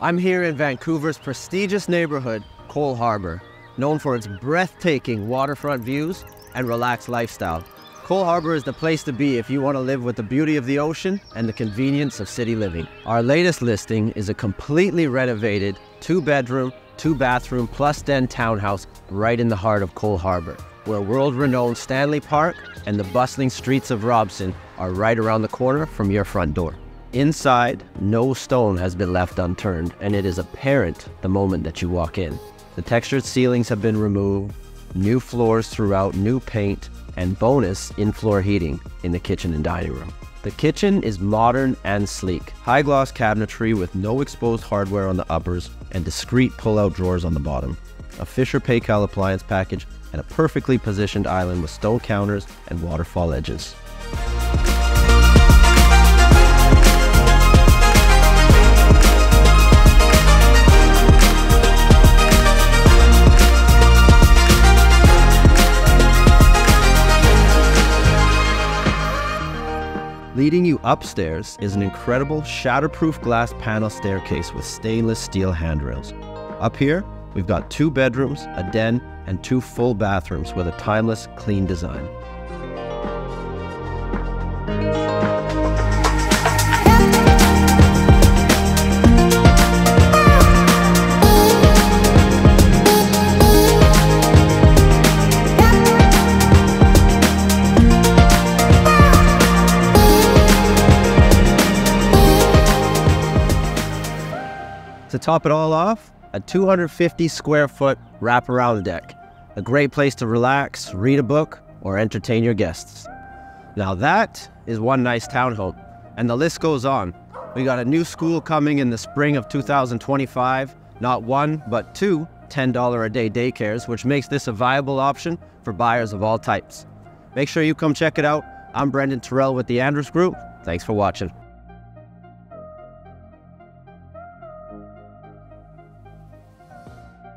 I'm here in Vancouver's prestigious neighborhood, Coal Harbour, known for its breathtaking waterfront views and relaxed lifestyle. Coal Harbour is the place to be if you want to live with the beauty of the ocean and the convenience of city living. Our latest listing is a completely renovated two bedroom, two bathroom plus den townhouse right in the heart of Coal Harbour, where world renowned Stanley Park and the bustling streets of Robson are right around the corner from your front door. Inside, no stone has been left unturned, and it is apparent the moment that you walk in. The textured ceilings have been removed, new floors throughout, new paint, and bonus in-floor heating in the kitchen and dining room. The kitchen is modern and sleek. High gloss cabinetry with no exposed hardware on the uppers and discreet pull-out drawers on the bottom. A Fisher Paykel appliance package and a perfectly positioned island with stone counters and waterfall edges. Leading you upstairs is an incredible shatterproof glass panel staircase with stainless steel handrails. Up here, we've got two bedrooms, a den, and two full bathrooms with a timeless, clean design. To top it all off, a 250 square foot wraparound deck. A great place to relax, read a book, or entertain your guests. Now that is one nice townhome, and the list goes on. We got a new school coming in the spring of 2025, not one, but two $10 a day daycares, which makes this a viable option for buyers of all types. Make sure you come check it out. I'm Brendan Terrell with the Andrews Group. Thanks for watching.